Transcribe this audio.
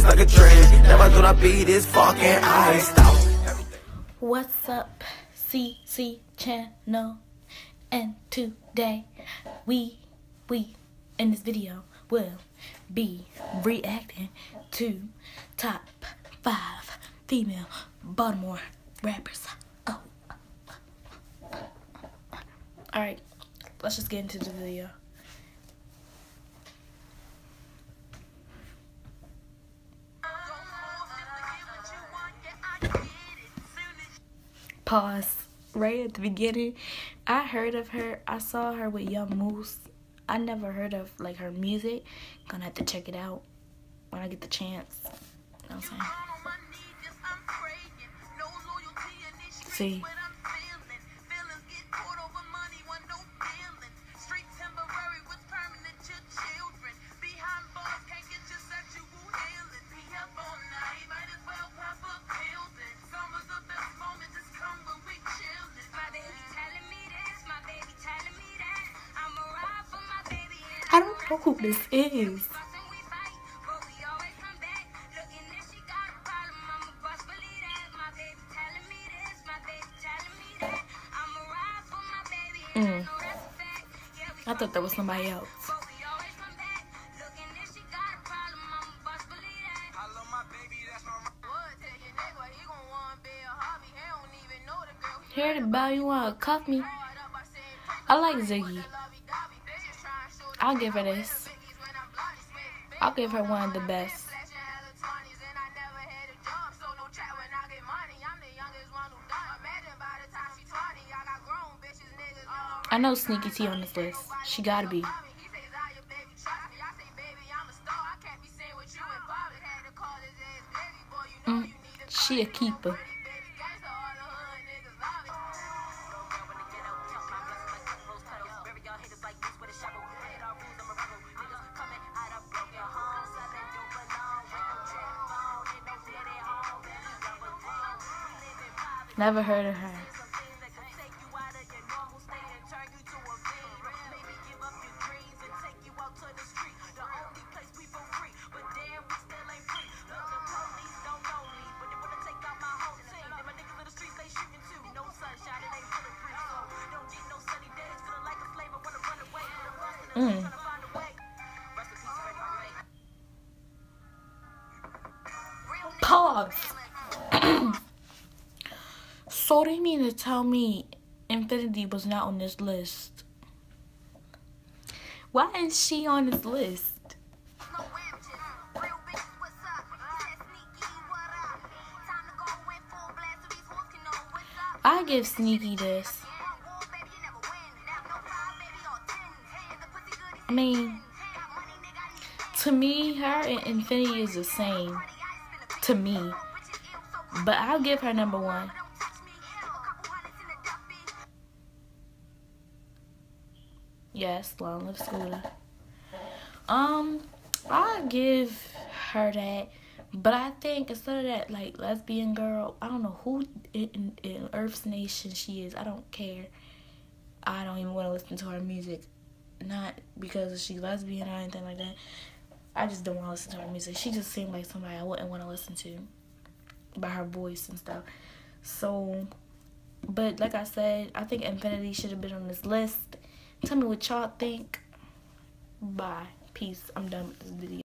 just like a trend. Never thought I'd be this fucking iced out. What's up, CC channel? And today, we, we, in this video, will be reacting to top five female Baltimore rappers. Oh. Alright, let's just get into the video. Pause. Right at the beginning, I heard of her. I saw her with Young Moose. I never heard of like her music. Gonna have to check it out when I get the chance. You know what I'm saying? See. Don't who this is. I thought that was somebody else. Hear the bell, you wanna cuff me? I like Ziggy. I'll give her this. I'll give her one of the best. I know Sneaky T on this list. She gotta be. Mm, she a keeper. Never heard of her. Mm. Pause. So they mean to tell me Infinity was not on this list? Why is she on this list? I give Sneaky this. I mean, to me, her and Infinity is the same. To me. But I'll give her number one. Yes, long live Scoota. Um, I'll give her that. But I think instead of that, like, lesbian girl, I don't know who in, in Earth's Nation she is. I don't care. I don't even want to listen to her music not because she's lesbian or anything like that. I just don't want to listen to her music. She just seemed like somebody I wouldn't want to listen to by her voice and stuff. So, but like I said, I think Infinity should have been on this list. Tell me what y'all think. Bye. Peace. I'm done with this video.